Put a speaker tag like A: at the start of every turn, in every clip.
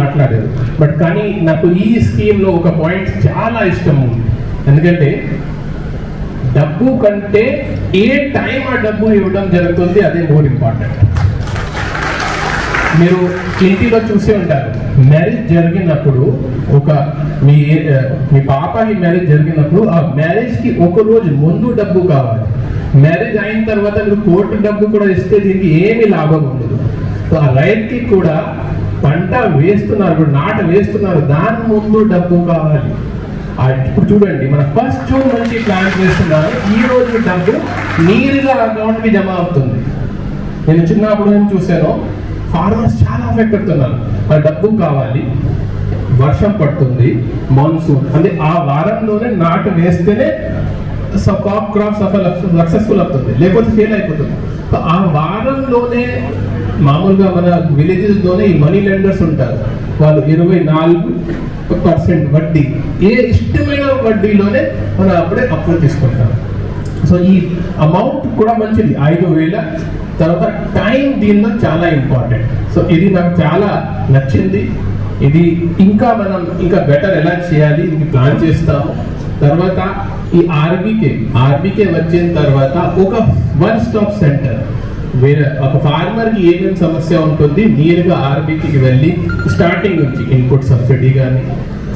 A: మాట్లాడారు. బట్ కానీ నాకు ఈ స్కీమ్లో ఒక పాయింట్ చాలా ఇష్టం ఎందుకంటే డబ్బు కంటే ఏ టైం ఆ డబ్బు ఇవ్వడం జరుగుతుంది అదే మోర్ ఇంపార్టెంట్ మీరు ఇంటిలో చూసే ఉంటారు. మ్యారేజ్ జరిగినప్పుడు ఒక మీ మీ పాపకి మ్యారేజ్ జరిగినప్పుడు ఆ మ్యారేజ్కి ఒక రోజు ముందు డబ్బు కావాలి. మ్యారేజ్ అయిన తర్వాత మీరు కోర్టు డబ్బు కూడా ఇస్తే దీనికి ఏమి లాభం ఉండదు. సో ఆ రైట్కి కూడా పంట వేస్తున్నారు ఇప్పుడు నాట వేస్తున్నారు దాని ముందు డబ్బు కావాలి. ఇప్పుడు చూడండి మన ఫస్ట్ జూన్ నుంచి ప్లాన్ చేస్తున్నారు ఈ రోజు డబ్బు నీరుగా అకౌంట్కి జమ అవుతుంది. నేను చిన్నప్పుడు ఏం చూశాను ఫార్మర్స్ చాలా ఎఫెక్ట్ అవుతున్నారు ఆ డబ్బు కావాలి వర్షం పడుతుంది మాన్సూన్ అంటే ఆ వారంలోనే నాటు వేస్తేనే క్రాప్ సఫల సక్సెస్ఫుల్ అవుతుంది లేకపోతే ఫెయిల్ అయిపోతుంది. ఆ వారంలోనే మామూలుగా మన విలేజెస్లోనే ఈ మనీ లెండర్స్ ఉంటారు. వాళ్ళు ఇరవై నాలుగు పర్సెంట్ వడ్డీ. ఏ ఇష్టమైన వడ్డీలోనే మనం అప్పుడే అప్పులు తీసుకుంటాం. సో ఈ అమౌంట్ కూడా మంచిది. ఐదు వేల. తర్వాత టైం దీనిలో చాలా ఇంపార్టెంట్ సో ఇది నాకు చాలా నచ్చింది. ఇది ఇంకా మనం ఇంకా బెటర్ ఎలా చేయాలి? ఇది ప్లాన్ చేస్తాము. తర్వాత ఈ ఆర్బీకే. ఆర్బీకే వచ్చిన తర్వాత ఒక వన్ స్టాప్ సెంటర్ వేరే ఒక ఫార్మర్కి ఏమేమి సమస్య ఉంటుంది నేరుగా ఆర్బీకి వెళ్ళి స్టార్టింగ్ నుంచి ఇన్పుట్ సబ్సిడీ కానీ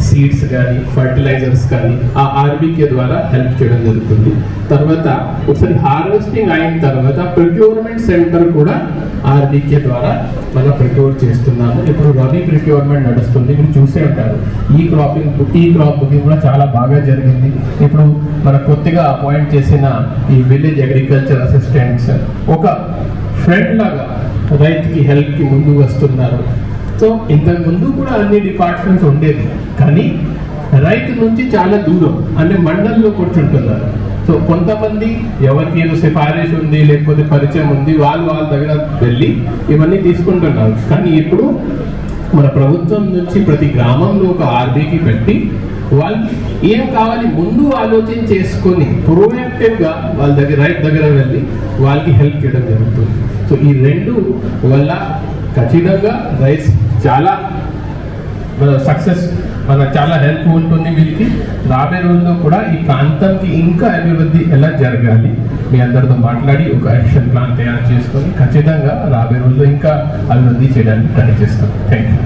A: సీడ్స్ కానీ ఫర్టిలైజర్స్ కానీ ఆ ఆర్బీకే ద్వారా హెల్ప్ చేయడం జరుగుతుంది. తర్వాత ఒకసారి హార్వెస్టింగ్ అయిన తర్వాత ప్రొక్యూర్మెంట్ సెంటర్ కూడా ఆర్బీకే ద్వారా మనం ప్రొక్యూర్ చేస్తున్నాము. ఇప్పుడు రబీ ప్రొక్యూర్మెంట్ నడుస్తుంది. మీరు చూసే ఉంటారు. ఈ క్రాపింగ్ ఈ క్రాప్ బుకింగ్ కూడా చాలా బాగా జరిగింది. ఇప్పుడు మన కొత్తగా అపాయింట్ చేసిన ఈ విలేజ్ అగ్రికల్చర్ అసిస్టెంట్స్ ఒక ఫ్రెండ్ లాగా రైతుకి హెల్ప్కి ముందు వస్తున్నారు. సో ఇంతకు ముందు కూడా అన్ని డిపార్ట్మెంట్స్ ఉండేది కానీ రైతు నుంచి చాలా దూరం అంటే మండలంలో కూర్చుంటున్నారు. సో కొంతమంది ఎవరికి ఏదో సిఫారిష్ ఉంది లేకపోతే పరిచయం ఉంది వాళ్ళు వాళ్ళ దగ్గర వెళ్ళి ఇవన్నీ తీసుకుంటున్నారు. కానీ ఇప్పుడు మన ప్రభుత్వం నుంచి ప్రతి గ్రామంలో ఒక ఆర్బీకి పెట్టి వాళ్ళకి ఏం కావాలి ముందు ఆలోచన చేసుకొని proactive వాళ్ళ దగ్గర రైట్ దగ్గర వెళ్ళి వాళ్ళకి హెల్ప్ చేయడం జరుగుతుంది. సో ఈ రెండు వల్ల ఖచ్చితంగా రైస్ చాలా సక్సెస్ మన చాలా హెల్ప్ ఉంటుంది వీరికి రాబోయే రోజుల్లో కూడా ఈ ప్రాంతానికి ఇంకా అభివృద్ధి ఎలా జరగాలి? మీ అందరితో మాట్లాడి ఒక యాక్షన్ ప్లాన్ తయారు చేసుకొని ఖచ్చితంగా రాబోయే రోజుల్లో ఇంకా అభివృద్ధి చేయడానికి పనిచేస్తాం థ్యాంక్ యూ